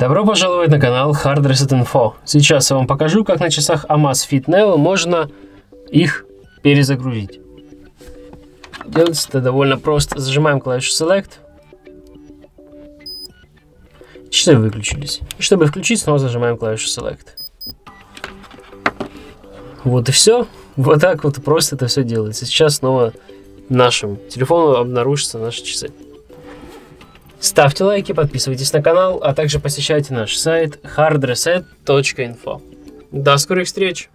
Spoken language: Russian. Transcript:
Добро пожаловать на канал Hard Reset Info. Сейчас я вам покажу, как на часах Amazfit Neo можно их перезагрузить. Делается это довольно просто. Зажимаем клавишу Select. Часы выключились. И чтобы включить, снова зажимаем клавишу Select. Вот и все. Вот так вот просто это все делается. Сейчас снова нашим телефону обнаружатся наши часы. Ставьте лайки, подписывайтесь на канал, а также посещайте наш сайт hardreset.info. До скорых встреч!